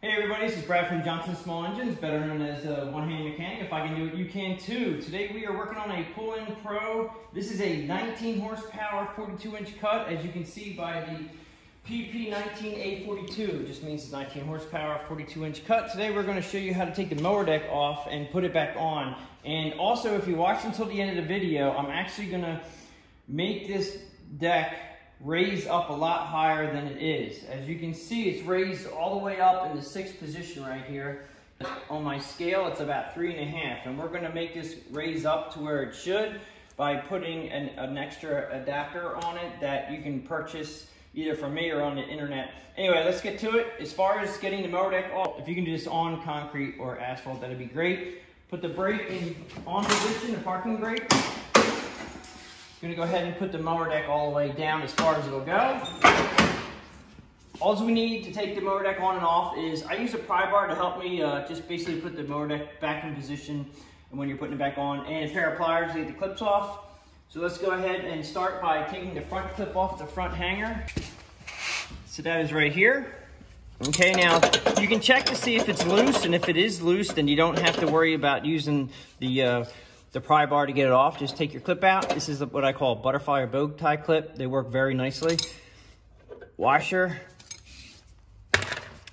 Hey everybody, this is Brad from Johnson Small Engines, better known as a uh, One Hand Mechanic. If I can do it, you can too. Today we are working on a Poulan Pro. This is a 19 horsepower, 42 inch cut, as you can see by the PP19A42. It just means it's 19 horsepower, 42 inch cut. Today we're going to show you how to take the mower deck off and put it back on. And also, if you watch until the end of the video, I'm actually going to make this deck raised up a lot higher than it is. As you can see, it's raised all the way up in the sixth position right here. On my scale, it's about three and a half, and we're gonna make this raise up to where it should by putting an, an extra adapter on it that you can purchase either from me or on the internet. Anyway, let's get to it. As far as getting the mower deck off, if you can do this on concrete or asphalt, that'd be great. Put the brake in on position, the parking brake. I'm gonna go ahead and put the mower deck all the way down as far as it'll go. All we need to take the mower deck on and off is, I use a pry bar to help me uh, just basically put the mower deck back in position and when you're putting it back on, and a pair of pliers to get the clips off. So let's go ahead and start by taking the front clip off the front hanger. So that is right here. Okay, now you can check to see if it's loose, and if it is loose, then you don't have to worry about using the uh, the pry bar to get it off. Just take your clip out. This is what I call a butterfly or bow tie clip. They work very nicely. Washer.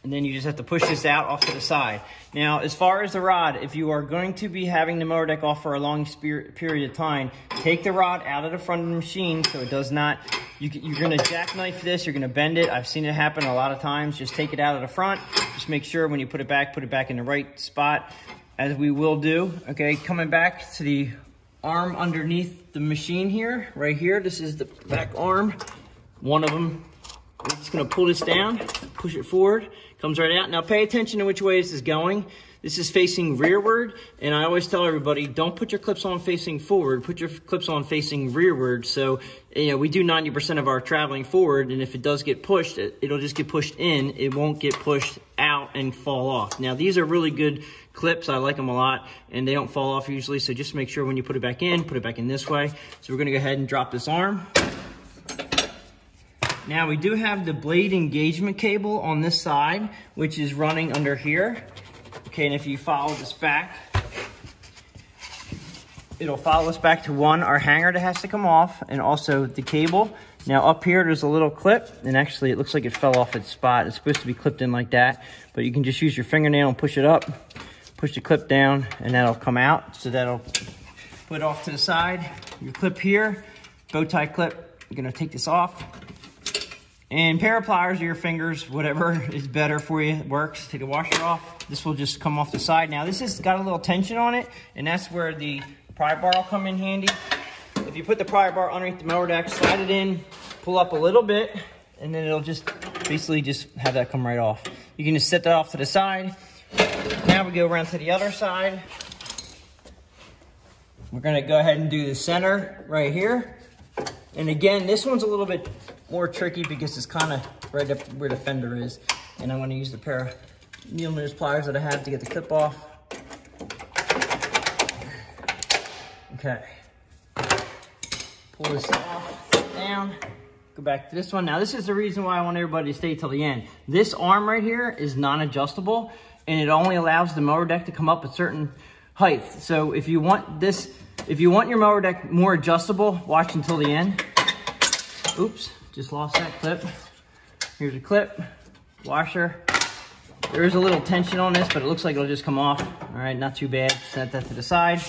And then you just have to push this out off to the side. Now, as far as the rod, if you are going to be having the mower deck off for a long period of time, take the rod out of the front of the machine so it does not, you, you're gonna jackknife this, you're gonna bend it. I've seen it happen a lot of times. Just take it out of the front. Just make sure when you put it back, put it back in the right spot as we will do. Okay, coming back to the arm underneath the machine here, right here. This is the back arm. One of them, just gonna pull this down, push it forward, comes right out. Now pay attention to which way this is going. This is facing rearward, and I always tell everybody, don't put your clips on facing forward, put your clips on facing rearward. So, you know, we do 90% of our traveling forward, and if it does get pushed, it, it'll just get pushed in. It won't get pushed out and fall off. Now, these are really good clips. I like them a lot, and they don't fall off usually, so just make sure when you put it back in, put it back in this way. So we're gonna go ahead and drop this arm. Now we do have the blade engagement cable on this side, which is running under here. Okay, and if you follow this back, it'll follow us back to one, our hanger that has to come off, and also the cable. Now up here, there's a little clip, and actually it looks like it fell off its spot. It's supposed to be clipped in like that, but you can just use your fingernail and push it up, push the clip down, and that'll come out. So that'll put off to the side. Your clip here, bow tie clip, you're gonna take this off. And pair of pliers or your fingers, whatever is better for you, works. Take the washer off. This will just come off the side. Now this has got a little tension on it, and that's where the pry bar will come in handy. If you put the pry bar underneath the mower deck, slide it in, pull up a little bit, and then it'll just basically just have that come right off. You can just set that off to the side. Now we go around to the other side. We're gonna go ahead and do the center right here. And again, this one's a little bit more tricky because it's kind of right up where the fender is. And I'm gonna use the pair of needle nose pliers that I have to get the clip off. Okay. Pull this off, down, go back to this one. Now this is the reason why I want everybody to stay till the end. This arm right here is non-adjustable and it only allows the mower deck to come up a certain height. So if you want this, if you want your mower deck more adjustable, watch until the end. Oops, just lost that clip. Here's a clip, washer, there is a little tension on this, but it looks like it'll just come off. All right, not too bad. Set that to the side.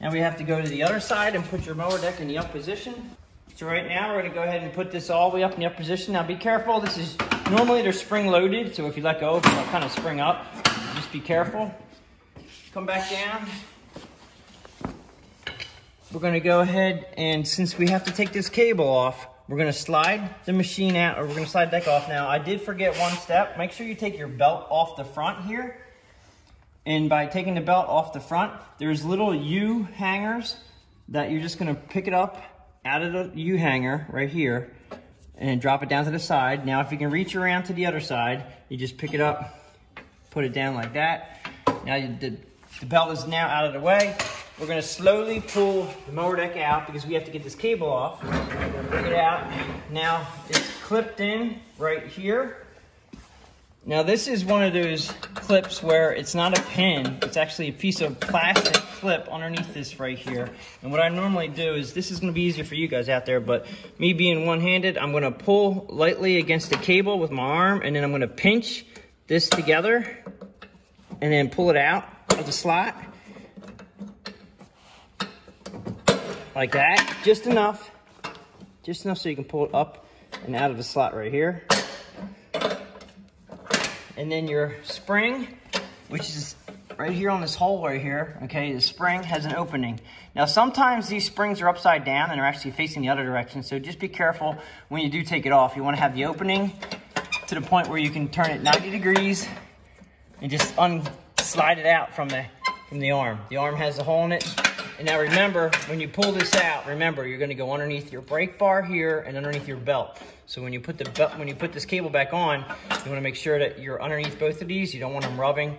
Now we have to go to the other side and put your mower deck in the up position. So right now we're gonna go ahead and put this all the way up in the up position. Now be careful, this is, normally they're spring loaded, so if you let go, it'll kind of spring up. Just be careful. Come back down. We're gonna go ahead and since we have to take this cable off, we're gonna slide the machine out, or we're gonna slide deck off. Now, I did forget one step. Make sure you take your belt off the front here. And by taking the belt off the front, there's little U hangers that you're just gonna pick it up out of the U hanger right here and drop it down to the side. Now, if you can reach around to the other side, you just pick it up, put it down like that. Now, you, the, the belt is now out of the way. We're gonna slowly pull the mower deck out because we have to get this cable off. Bring it out. Now it's clipped in right here. Now this is one of those clips where it's not a pin, it's actually a piece of plastic clip underneath this right here. And what I normally do is, this is gonna be easier for you guys out there, but me being one-handed, I'm gonna pull lightly against the cable with my arm, and then I'm gonna pinch this together, and then pull it out of the slot. Like that, just enough. Just enough so you can pull it up and out of the slot right here and then your spring, which is right here on this hole right here, okay, the spring has an opening. Now, sometimes these springs are upside down and they're actually facing the other direction, so just be careful when you do take it off. You wanna have the opening to the point where you can turn it 90 degrees and just unslide it out from the, from the arm. The arm has a hole in it. And now remember, when you pull this out, remember, you're gonna go underneath your brake bar here and underneath your belt. So when you put the belt, when you put this cable back on, you wanna make sure that you're underneath both of these. You don't want them rubbing.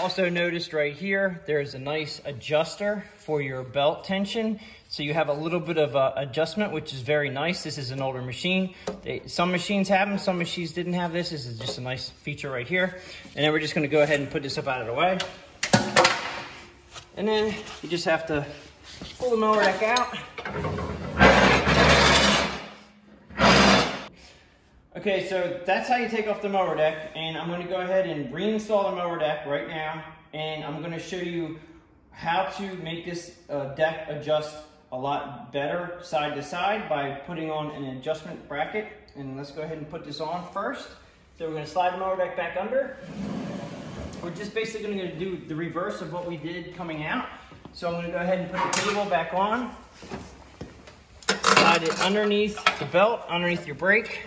Also noticed right here, there's a nice adjuster for your belt tension. So you have a little bit of uh, adjustment, which is very nice. This is an older machine. They, some machines have them, some machines didn't have this. This is just a nice feature right here. And then we're just gonna go ahead and put this up out of the way. And then you just have to pull the mower deck out. Okay, so that's how you take off the mower deck, and I'm gonna go ahead and reinstall the mower deck right now, and I'm gonna show you how to make this uh, deck adjust a lot better side to side by putting on an adjustment bracket. And let's go ahead and put this on first. So we're gonna slide the mower deck back under. We're just basically gonna do the reverse of what we did coming out. So I'm gonna go ahead and put the cable back on. Slide it underneath the belt, underneath your brake.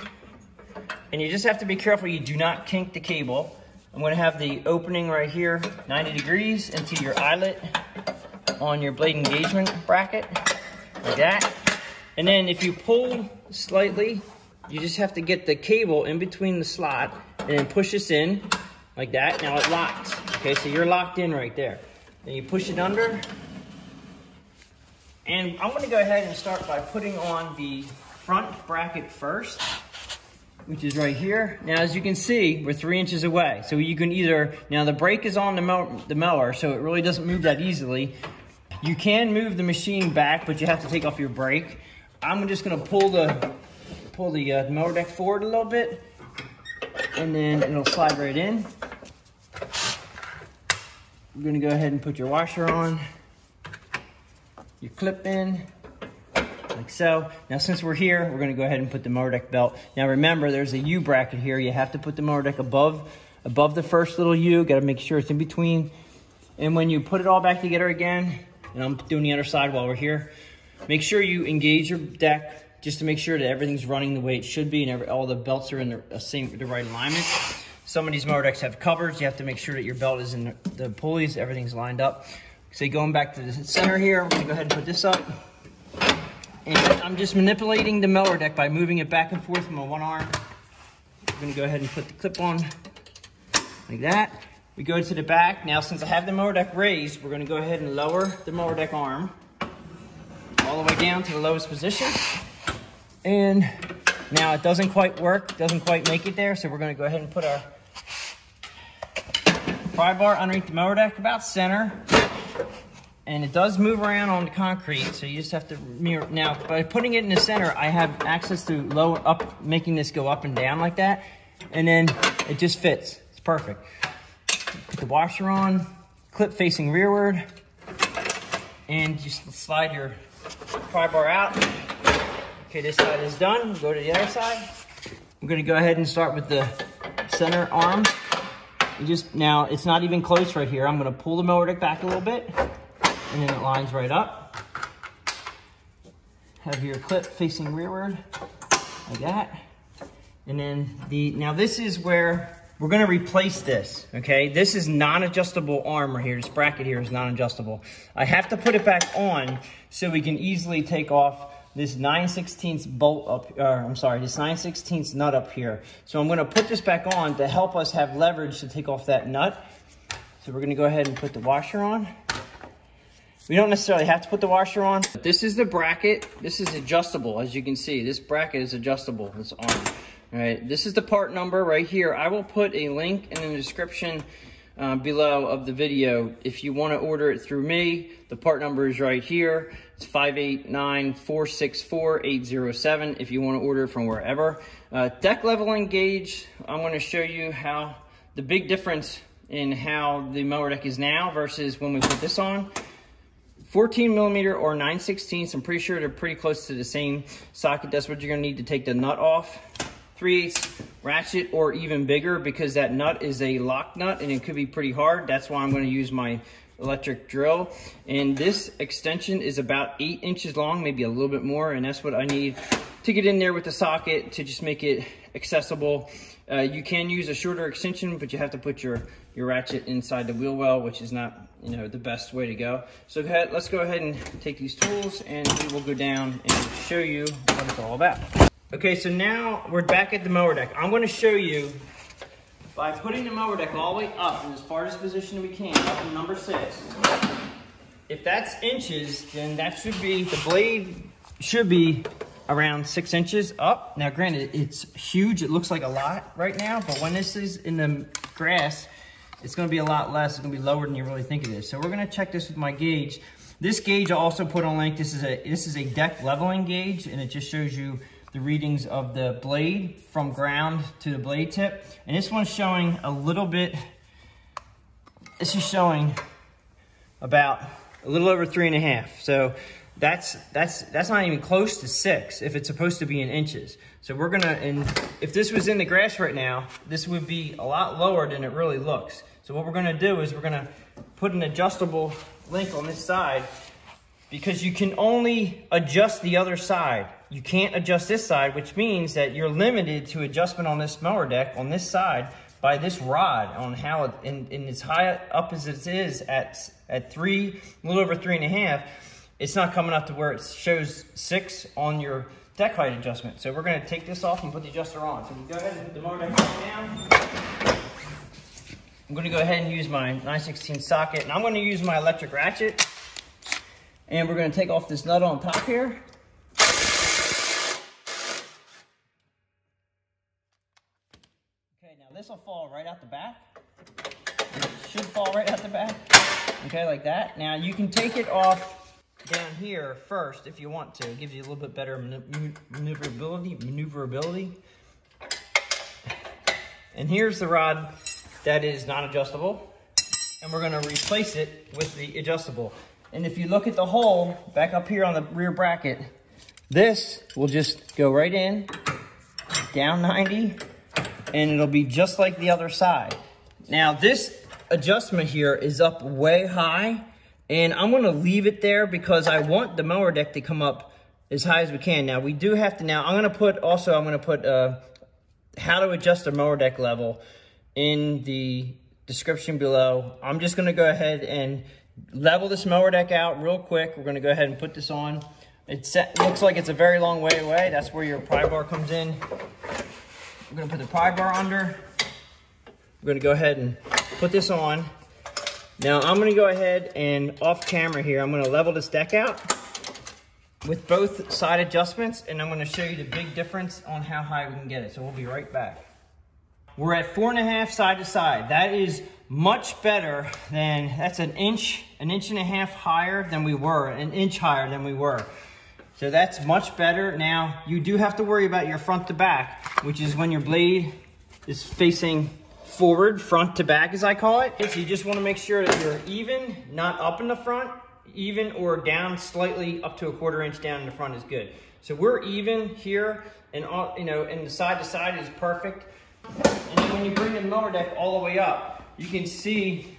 And you just have to be careful you do not kink the cable. I'm gonna have the opening right here, 90 degrees into your eyelet on your blade engagement bracket, like that. And then if you pull slightly, you just have to get the cable in between the slot and then push this in like that. Now it locks, okay? So you're locked in right there. Then you push it under. And I'm gonna go ahead and start by putting on the front bracket first which is right here. Now, as you can see, we're three inches away. So you can either, now the brake is on the, mow, the mower, so it really doesn't move that easily. You can move the machine back, but you have to take off your brake. I'm just gonna pull the, pull the uh, mower deck forward a little bit, and then it'll slide right in. You're gonna go ahead and put your washer on, your clip in, like so. Now since we're here, we're gonna go ahead and put the mower deck belt. Now remember, there's a U bracket here. You have to put the mower deck above, above the first little U. Gotta make sure it's in between. And when you put it all back together again, and I'm doing the other side while we're here, make sure you engage your deck just to make sure that everything's running the way it should be and every, all the belts are in the uh, same, the right alignment. Some of these mower decks have covers. You have to make sure that your belt is in the, the pulleys, everything's lined up. So going back to the center here, I'm gonna go ahead and put this up. And I'm just manipulating the mower deck by moving it back and forth with my one arm. I'm gonna go ahead and put the clip on like that. We go to the back. Now, since I have the mower deck raised, we're gonna go ahead and lower the mower deck arm all the way down to the lowest position. And now it doesn't quite work, doesn't quite make it there, so we're gonna go ahead and put our pry bar underneath the mower deck about center and it does move around on the concrete, so you just have to mirror. Now, by putting it in the center, I have access to lower up, making this go up and down like that, and then it just fits. It's perfect. Put the washer on, clip facing rearward, and just slide your pry bar out. Okay, this side is done. Go to the other side. I'm gonna go ahead and start with the center arm. You just now, it's not even close right here. I'm gonna pull the mower back a little bit and then it lines right up. Have your clip facing rearward, like that. And then the, now this is where we're gonna replace this, okay? This is non-adjustable arm right here. This bracket here is non-adjustable. I have to put it back on so we can easily take off this 9 16 bolt up, or I'm sorry, this 9 16 nut up here. So I'm gonna put this back on to help us have leverage to take off that nut. So we're gonna go ahead and put the washer on. We don't necessarily have to put the washer on. This is the bracket. This is adjustable, as you can see. This bracket is adjustable, this arm. All right, this is the part number right here. I will put a link in the description uh, below of the video. If you want to order it through me, the part number is right here. It's 589-464-807 if you want to order it from wherever. Uh, deck leveling gauge, I'm going to show you how the big difference in how the mower deck is now versus when we put this on. 14 millimeter or 9 16 I'm pretty sure they're pretty close to the same socket. That's what you're gonna need to take the nut off. 3 8 ratchet or even bigger because that nut is a lock nut and it could be pretty hard. That's why I'm gonna use my electric drill. And this extension is about eight inches long, maybe a little bit more. And that's what I need to get in there with the socket to just make it accessible. Uh, you can use a shorter extension, but you have to put your, your ratchet inside the wheel well, which is not you know, the best way to go. So go ahead, let's go ahead and take these tools and we will go down and show you what it's all about. Okay, so now we're back at the mower deck. I'm gonna show you by putting the mower deck all the way up in as far as position we can, up in number six. If that's inches, then that should be, the blade should be around six inches up. Now granted, it's huge, it looks like a lot right now, but when this is in the grass, it's gonna be a lot less. It's gonna be lower than you really think it is. So we're gonna check this with my gauge. This gauge I also put on link. This is a this is a deck leveling gauge, and it just shows you the readings of the blade from ground to the blade tip. And this one's showing a little bit, this is showing about a little over three and a half. So that's that's that's not even close to six if it's supposed to be in inches. So we're gonna, and if this was in the grass right now, this would be a lot lower than it really looks. So what we're gonna do is we're gonna put an adjustable link on this side because you can only adjust the other side. You can't adjust this side, which means that you're limited to adjustment on this mower deck on this side by this rod on how it, and, as high up as it is at, at three, a little over three and a half, it's not coming up to where it shows six on your deck height adjustment. So we're gonna take this off and put the adjuster on. So we go ahead and put the mower deck down. I'm gonna go ahead and use my 916 socket and I'm gonna use my electric ratchet and we're gonna take off this nut on top here. Okay, now this will fall right out the back. Should fall right out the back. Okay, like that. Now you can take it off down here first if you want to. It gives you a little bit better maneuverability, maneuverability. And here's the rod that is non-adjustable. And we're gonna replace it with the adjustable. And if you look at the hole back up here on the rear bracket, this will just go right in, down 90, and it'll be just like the other side. Now this adjustment here is up way high, and I'm gonna leave it there because I want the mower deck to come up as high as we can. Now we do have to, now I'm gonna put, also I'm gonna put uh, how to adjust the mower deck level in the description below. I'm just gonna go ahead and level this mower deck out real quick. We're gonna go ahead and put this on. It looks like it's a very long way away. That's where your pry bar comes in. We're gonna put the pry bar under. We're gonna go ahead and put this on. Now I'm gonna go ahead and off camera here, I'm gonna level this deck out with both side adjustments and I'm gonna show you the big difference on how high we can get it. So we'll be right back. We're at four and a half side to side. That is much better than, that's an inch, an inch and a half higher than we were, an inch higher than we were. So that's much better. Now, you do have to worry about your front to back, which is when your blade is facing forward, front to back as I call it. So you just wanna make sure that you're even, not up in the front, even or down slightly up to a quarter inch down in the front is good. So we're even here and all, you know, and the side to side is perfect. And then when you bring the mower deck all the way up, you can see,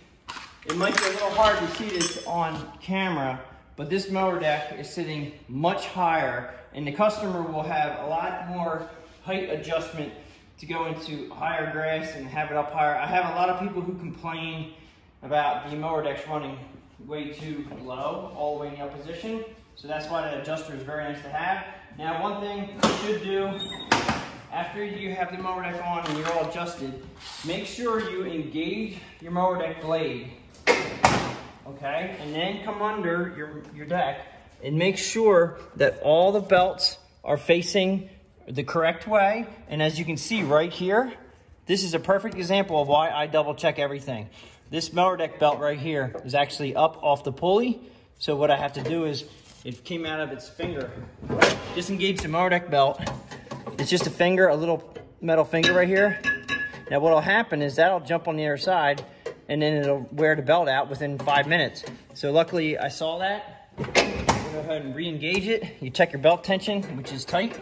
it might be a little hard to see this on camera, but this mower deck is sitting much higher and the customer will have a lot more height adjustment to go into higher grass and have it up higher. I have a lot of people who complain about the mower decks running way too low, all the way in the up position. So that's why the adjuster is very nice to have. Now one thing you should do after you have the mower deck on and you're all adjusted, make sure you engage your mower deck blade, okay? And then come under your, your deck and make sure that all the belts are facing the correct way. And as you can see right here, this is a perfect example of why I double check everything. This mower deck belt right here is actually up off the pulley. So what I have to do is, it came out of its finger. Disengage the mower deck belt. It's just a finger, a little metal finger right here. Now what'll happen is that'll jump on the other side and then it'll wear the belt out within five minutes. So luckily I saw that. Go ahead and re-engage it. You check your belt tension, which is tight.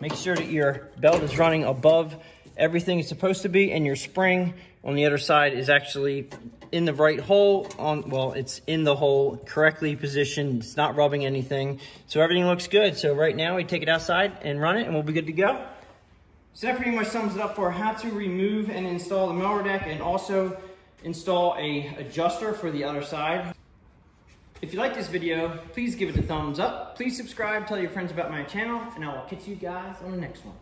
Make sure that your belt is running above everything it's supposed to be and your spring on the other side is actually in the right hole on well it's in the hole correctly positioned it's not rubbing anything so everything looks good so right now we take it outside and run it and we'll be good to go so that pretty much sums it up for how to remove and install the mower deck and also install a adjuster for the other side. If you like this video please give it a thumbs up. Please subscribe tell your friends about my channel and i will catch you guys on the next one